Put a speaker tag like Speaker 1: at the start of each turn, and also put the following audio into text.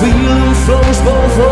Speaker 1: feeling flows both